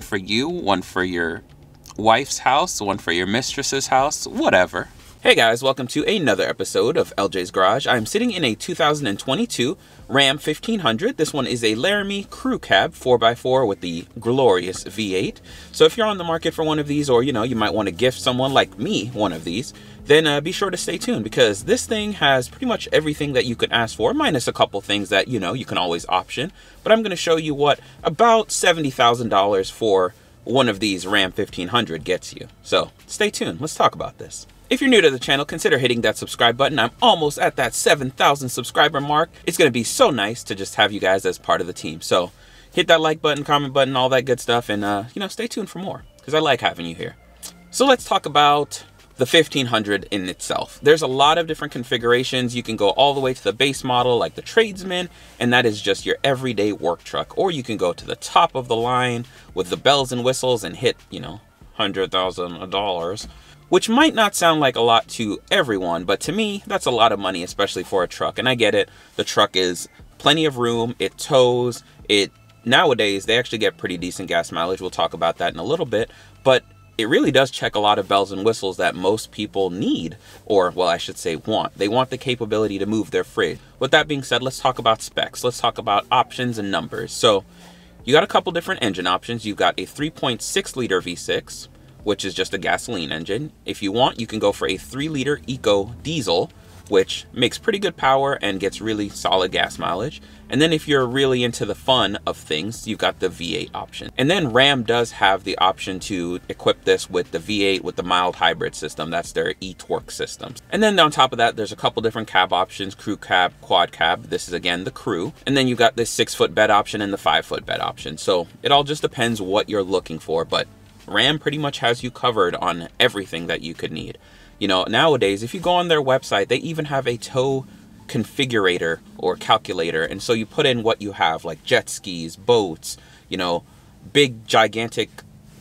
one for you, one for your wife's house, one for your mistress's house, whatever. Hey guys, welcome to another episode of LJ's Garage. I'm sitting in a 2022 Ram 1500. This one is a Laramie Crew Cab 4x4 with the glorious V8. So if you're on the market for one of these, or you know, you might want to gift someone like me one of these, then uh, be sure to stay tuned because this thing has pretty much everything that you could ask for, minus a couple things that, you know, you can always option. But I'm going to show you what about $70,000 for one of these Ram 1500 gets you. So stay tuned. Let's talk about this. If you're new to the channel, consider hitting that subscribe button. I'm almost at that 7,000 subscriber mark. It's going to be so nice to just have you guys as part of the team. So hit that like button, comment button, all that good stuff. And, uh, you know, stay tuned for more because I like having you here. So let's talk about the 1500 in itself. There's a lot of different configurations. You can go all the way to the base model like the Tradesman, and that is just your everyday work truck. Or you can go to the top of the line with the bells and whistles and hit, you know, $100,000 which might not sound like a lot to everyone, but to me, that's a lot of money, especially for a truck. And I get it. The truck is plenty of room. It tows. It nowadays they actually get pretty decent gas mileage. We'll talk about that in a little bit, but it really does check a lot of bells and whistles that most people need, or well, I should say want. They want the capability to move their freight. With that being said, let's talk about specs. Let's talk about options and numbers. So you got a couple different engine options. You've got a 3.6 liter V6, which is just a gasoline engine. If you want, you can go for a 3 liter Eco diesel, which makes pretty good power and gets really solid gas mileage. And then if you're really into the fun of things, you've got the V8 option. And then Ram does have the option to equip this with the V8 with the mild hybrid system. That's their e-torque systems. And then on top of that, there's a couple different cab options, crew cab, quad cab. This is again the crew. And then you've got this six foot bed option and the five foot bed option. So it all just depends what you're looking for. But Ram pretty much has you covered on everything that you could need. You know, nowadays, if you go on their website, they even have a tow configurator or calculator. And so you put in what you have, like jet skis, boats, you know, big, gigantic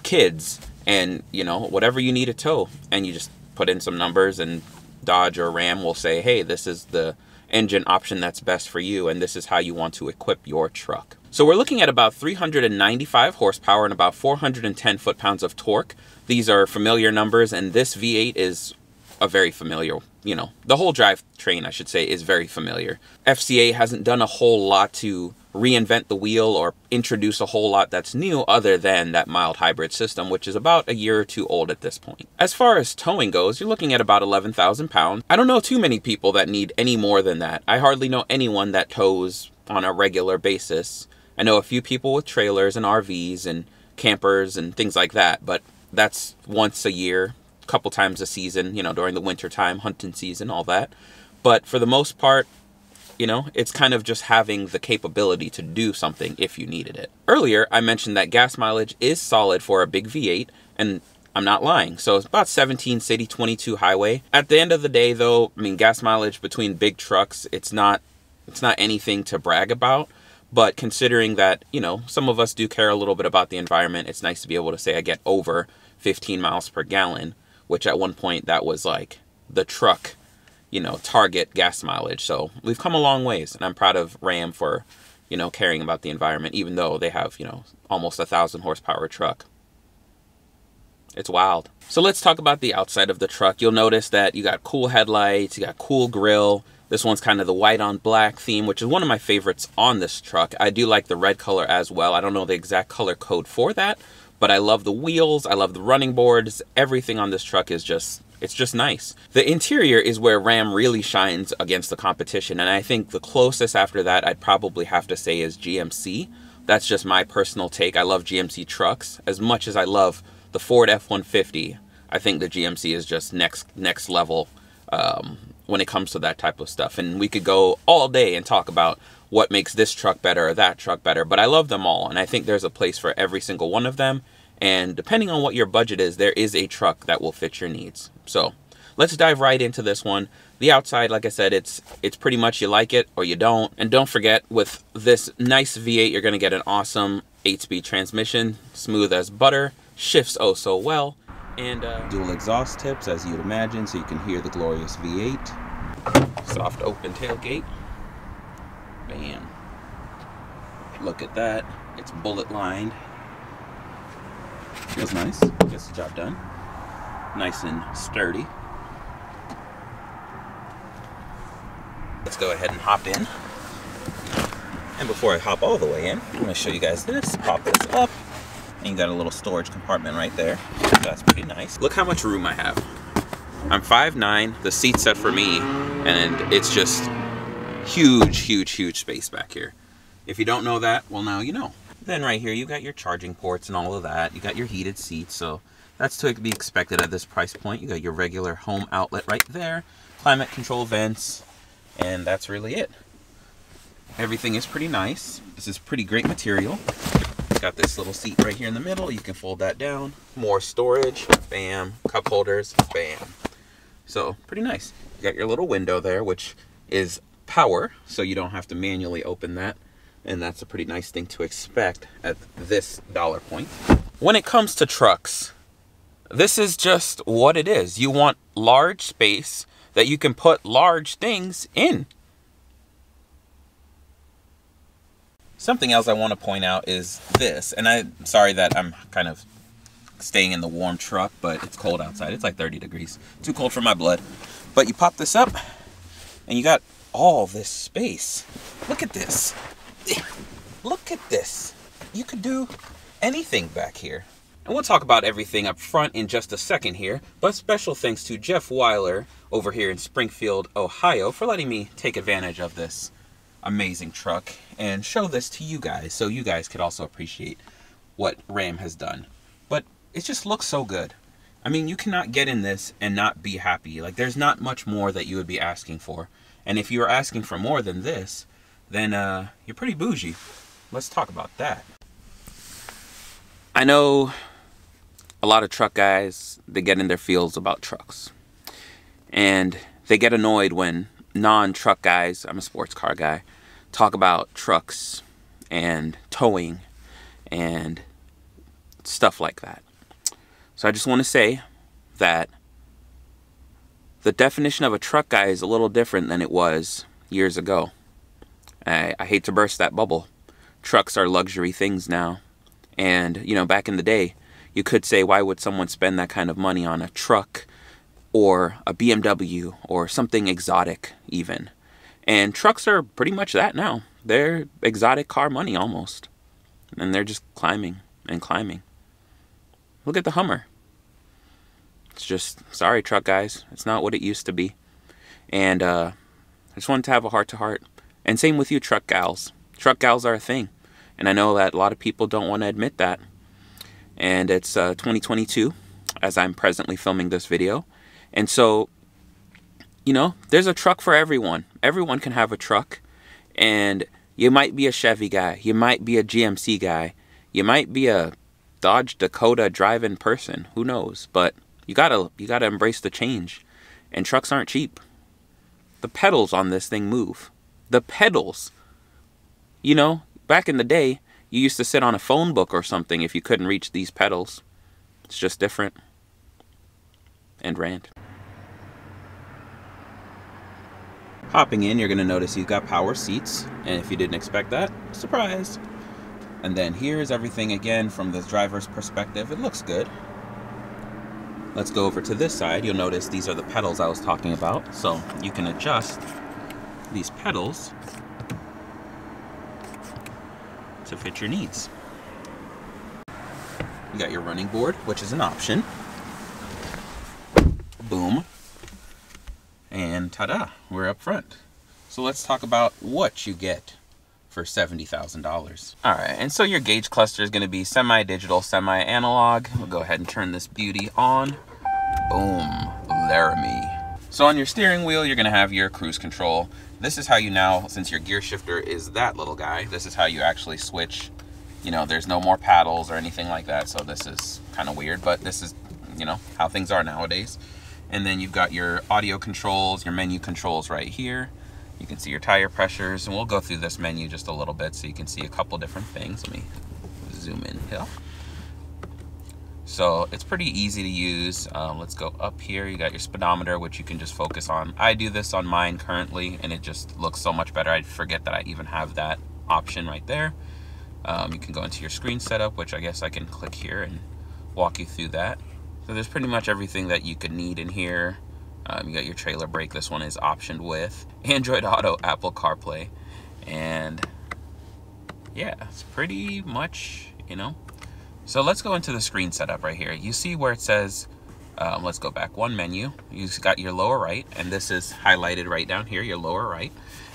kids, and, you know, whatever you need to tow. And you just put in some numbers, and Dodge or Ram will say, hey, this is the engine option that's best for you, and this is how you want to equip your truck. So we're looking at about 395 horsepower and about 410 foot-pounds of torque. These are familiar numbers, and this V8 is a very familiar, you know, the whole drivetrain, I should say, is very familiar. FCA hasn't done a whole lot to reinvent the wheel or introduce a whole lot that's new other than that mild hybrid system, which is about a year or two old at this point. As far as towing goes, you're looking at about 11,000 pounds. I don't know too many people that need any more than that. I hardly know anyone that tows on a regular basis. I know a few people with trailers and RVs and campers and things like that, but that's once a year, a couple times a season, you know, during the winter time, hunting season, all that. But for the most part, you know, it's kind of just having the capability to do something if you needed it. Earlier, I mentioned that gas mileage is solid for a big V8, and I'm not lying. So it's about 17 city, 22 highway. At the end of the day, though, I mean, gas mileage between big trucks, it's not, it's not anything to brag about. But considering that, you know, some of us do care a little bit about the environment, it's nice to be able to say I get over 15 miles per gallon, which at one point that was like the truck, you know, target gas mileage. So we've come a long ways, and I'm proud of Ram for, you know, caring about the environment, even though they have, you know, almost a thousand horsepower truck. It's wild. So let's talk about the outside of the truck. You'll notice that you got cool headlights, you got cool grill, this one's kind of the white on black theme, which is one of my favorites on this truck. I do like the red color as well. I don't know the exact color code for that, but I love the wheels. I love the running boards. Everything on this truck is just, it's just nice. The interior is where Ram really shines against the competition. And I think the closest after that I'd probably have to say is GMC. That's just my personal take. I love GMC trucks as much as I love the Ford F-150. I think the GMC is just next next level um, when it comes to that type of stuff. And we could go all day and talk about what makes this truck better or that truck better, but I love them all. And I think there's a place for every single one of them. And depending on what your budget is, there is a truck that will fit your needs. So let's dive right into this one. The outside, like I said, it's it's pretty much you like it or you don't. And don't forget, with this nice V8, you're to get an awesome 8-speed transmission, smooth as butter, shifts oh so well, and uh, dual exhaust tips as you'd imagine so you can hear the glorious V8 soft open tailgate bam look at that it's bullet lined Feels nice. Gets the job done. Nice and sturdy. Let's go ahead and hop in. And before I hop all the way in, I'm gonna show you guys this. Pop this up. And you got a little storage compartment right there. That's pretty nice. Look how much room I have. I'm 5'9", the seat's set for me, and it's just huge, huge, huge space back here. If you don't know that, well now you know. Then right here, you got your charging ports and all of that. You got your heated seats, so that's to be expected at this price point. You got your regular home outlet right there, climate control vents, and that's really it. Everything is pretty nice. This is pretty great material. Got this little seat right here in the middle. You can fold that down. More storage, bam. Cup holders, bam. So pretty nice. You got your little window there, which is power, so you don't have to manually open that. And that's a pretty nice thing to expect at this dollar point. When it comes to trucks, this is just what it is. You want large space that you can put large things in. Something else I want to point out is this, and I'm sorry that I'm kind of staying in the warm truck, but it's cold outside. It's like 30 degrees. Too cold for my blood. But you pop this up, and you got all this space. Look at this. Look at this. You could do anything back here. And we'll talk about everything up front in just a second here, but special thanks to Jeff Wyler over here in Springfield, Ohio for letting me take advantage of this amazing truck and show this to you guys so you guys could also appreciate what Ram has done. But it just looks so good. I mean, you cannot get in this and not be happy. Like, there's not much more that you would be asking for. And if you're asking for more than this, then uh, you're pretty bougie. Let's talk about that. I know a lot of truck guys, they get in their feels about trucks. And they get annoyed when non-truck guys, I'm a sports car guy, talk about trucks and towing and stuff like that. So I just want to say that the definition of a truck guy is a little different than it was years ago. I, I hate to burst that bubble. Trucks are luxury things now. And, you know, back in the day, you could say, why would someone spend that kind of money on a truck or a BMW or something exotic even. And trucks are pretty much that now. They're exotic car money almost. And they're just climbing and climbing. Look at the Hummer. It's just, sorry, truck guys. It's not what it used to be. And uh, I just wanted to have a heart to heart. And same with you, truck gals. Truck gals are a thing. And I know that a lot of people don't want to admit that. And it's uh, 2022 as I'm presently filming this video. And so, you know, there's a truck for everyone. Everyone can have a truck. And you might be a Chevy guy. You might be a GMC guy. You might be a Dodge Dakota driving person. Who knows? But you gotta you gotta embrace the change. And trucks aren't cheap. The pedals on this thing move. The pedals. You know, back in the day, you used to sit on a phone book or something if you couldn't reach these pedals. It's just different. And rant. Hopping in, you're going to notice you've got power seats. And if you didn't expect that, surprise. And then here's everything again from the driver's perspective. It looks good. Let's go over to this side. You'll notice these are the pedals I was talking about. So you can adjust these pedals to fit your needs. You got your running board, which is an option. Boom. Ta-da, we're up front. So let's talk about what you get for $70,000. All right, and so your gauge cluster is gonna be semi-digital, semi-analog. We'll go ahead and turn this beauty on. Boom, Laramie. So on your steering wheel, you're gonna have your cruise control. This is how you now, since your gear shifter is that little guy, this is how you actually switch. You know, there's no more paddles or anything like that, so this is kind of weird, but this is, you know, how things are nowadays. And then you've got your audio controls, your menu controls right here. You can see your tire pressures, and we'll go through this menu just a little bit so you can see a couple different things. Let me zoom in here. So it's pretty easy to use. Um, let's go up here. You got your speedometer, which you can just focus on. I do this on mine currently, and it just looks so much better. I forget that I even have that option right there. Um, you can go into your screen setup, which I guess I can click here and walk you through that. So there's pretty much everything that you could need in here. Um, you got your trailer brake. This one is optioned with Android Auto, Apple CarPlay. And yeah, it's pretty much, you know. So let's go into the screen setup right here. You see where it says, um, let's go back one menu. You've got your lower right, and this is highlighted right down here, your lower right.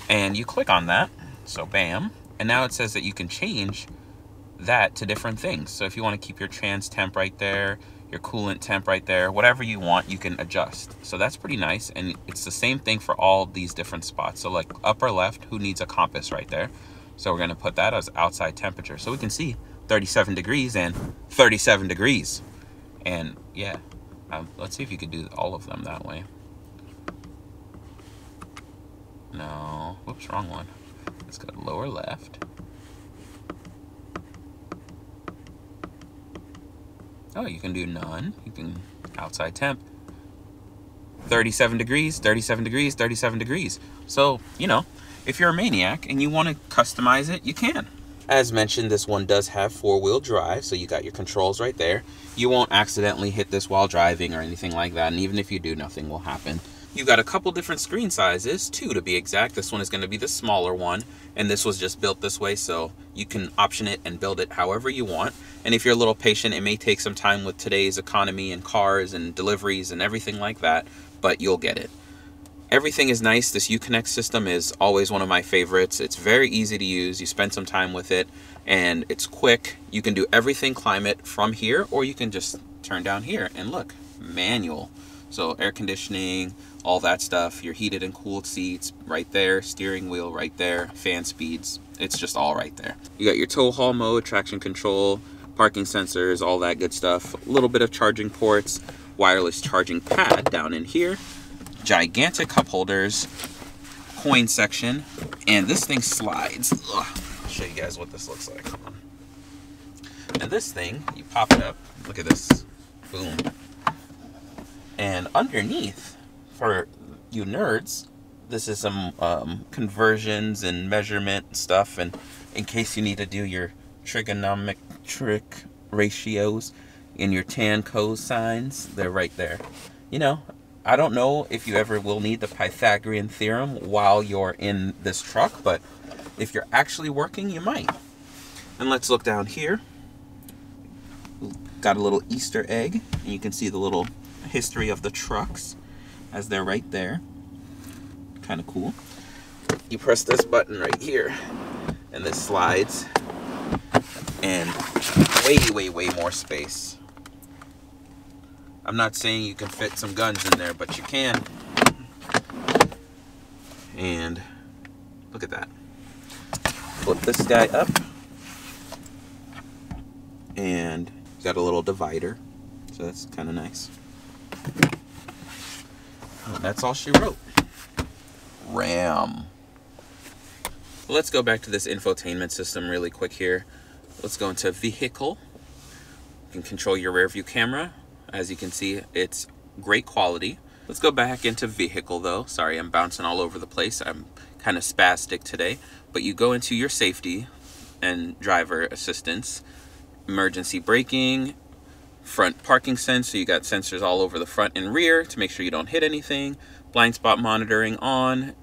And you click on that, so bam. And now it says that you can change that to different things. So if you want to keep your trans temp right there, your coolant temp right there, whatever you want, you can adjust. So that's pretty nice. And it's the same thing for all these different spots. So like upper left, who needs a compass right there? So we're gonna put that as outside temperature. So we can see 37 degrees and 37 degrees. And yeah, um, let's see if you could do all of them that way. No, whoops, wrong one. Let's go lower left. Oh, you can do none. You can outside temp. 37 degrees, 37 degrees, 37 degrees. So, you know, if you're a maniac and you want to customize it, you can. As mentioned, this one does have four-wheel drive, so you got your controls right there. You won't accidentally hit this while driving or anything like that, and even if you do, nothing will happen. You've got a couple different screen sizes, two to be exact. This one is going to be the smaller one, and this was just built this way, so you can option it and build it however you want. And if you're a little patient, it may take some time with today's economy and cars and deliveries and everything like that, but you'll get it. Everything is nice. This Uconnect system is always one of my favorites. It's very easy to use. You spend some time with it, and it's quick. You can do everything climate from here, or you can just turn down here and look, manual. So air conditioning, all that stuff, your heated and cooled seats right there, steering wheel right there, fan speeds, it's just all right there. You got your tow haul mode, traction control, parking sensors, all that good stuff. A little bit of charging ports, wireless charging pad down in here, gigantic cup holders, coin section, and this thing slides. Ugh. I'll show you guys what this looks like. And this thing, you pop it up, look at this, boom, and underneath, for you nerds, this is some um, conversions and measurement stuff. And in case you need to do your trigonometric ratios in your tan cosines, they're right there. You know, I don't know if you ever will need the Pythagorean theorem while you're in this truck, but if you're actually working, you might. And let's look down here. Got a little Easter egg, and you can see the little history of the trucks as they're right there. Kind of cool. You press this button right here and this slides and way, way, way more space. I'm not saying you can fit some guns in there, but you can. And look at that. Flip this guy up and got a little divider. So that's kind of nice. That's all she wrote. RAM. Let's go back to this infotainment system really quick here. Let's go into vehicle. You can control your rear view camera. As you can see, it's great quality. Let's go back into vehicle though. Sorry, I'm bouncing all over the place. I'm kind of spastic today. But you go into your safety and driver assistance, emergency braking, front parking sense, so you got sensors all over the front and rear to make sure you don't hit anything, blind spot monitoring on,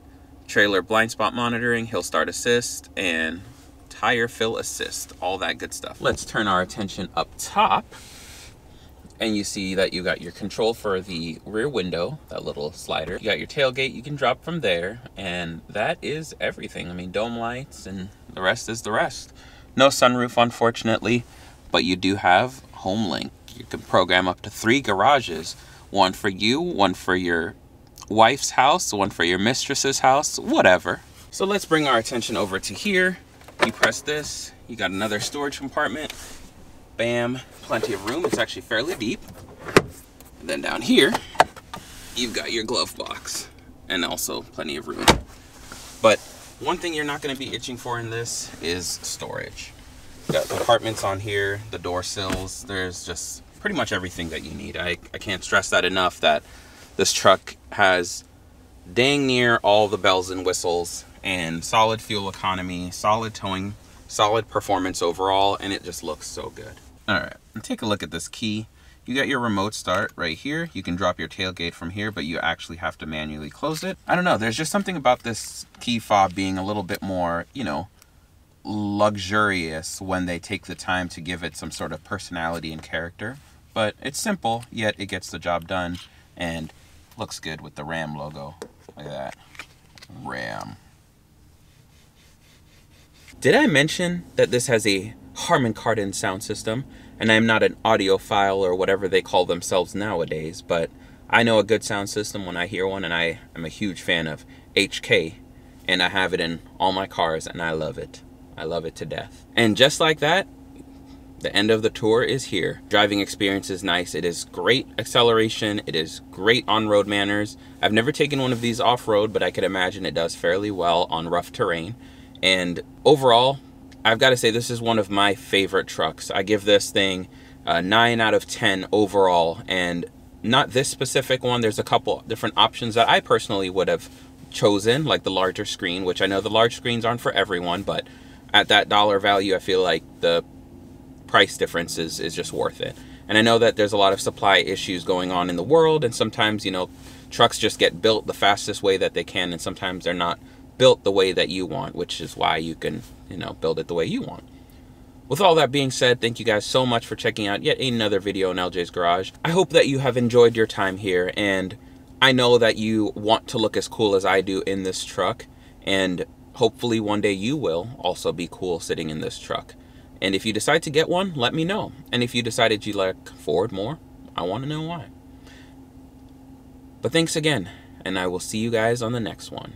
trailer blind spot monitoring, hill start assist, and tire fill assist, all that good stuff. Let's turn our attention up top and you see that you got your control for the rear window, that little slider. You got your tailgate you can drop from there, and that is everything. I mean, dome lights and the rest is the rest. No sunroof, unfortunately, but you do have HomeLink you can program up to three garages one for you, one for your wife's house, one for your mistress's house, whatever. So let's bring our attention over to here. You press this, you got another storage compartment. Bam, plenty of room. It's actually fairly deep. And then down here, you've got your glove box and also plenty of room. But one thing you're not gonna be itching for in this is storage. Got compartments on here, the door sills. There's just pretty much everything that you need. I, I can't stress that enough that this truck has dang near all the bells and whistles and solid fuel economy, solid towing, solid performance overall, and it just looks so good. All right, take a look at this key. You got your remote start right here. You can drop your tailgate from here, but you actually have to manually close it. I don't know, there's just something about this key fob being a little bit more, you know, luxurious when they take the time to give it some sort of personality and character. But it's simple, yet it gets the job done and looks good with the Ram logo. Look at that. Ram. Did I mention that this has a Harman Kardon sound system? And I'm not an audiophile or whatever they call themselves nowadays, but I know a good sound system when I hear one, and I am a huge fan of HK, and I have it in all my cars, and I love it. I love it to death. And just like that, the end of the tour is here. Driving experience is nice. It is great acceleration. It is great on-road manners. I've never taken one of these off-road, but I could imagine it does fairly well on rough terrain. And overall, I've got to say this is one of my favorite trucks. I give this thing a 9 out of 10 overall. And not this specific one. There's a couple different options that I personally would have chosen, like the larger screen, which I know the large screens aren't for everyone, but at that dollar value, I feel like the price difference is, is just worth it. And I know that there's a lot of supply issues going on in the world, and sometimes, you know, trucks just get built the fastest way that they can, and sometimes they're not built the way that you want, which is why you can, you know, build it the way you want. With all that being said, thank you guys so much for checking out yet another video in LJ's Garage. I hope that you have enjoyed your time here, and I know that you want to look as cool as I do in this truck, and hopefully one day you will also be cool sitting in this truck. And if you decide to get one, let me know. And if you decided you like Ford more, I want to know why. But thanks again, and I will see you guys on the next one.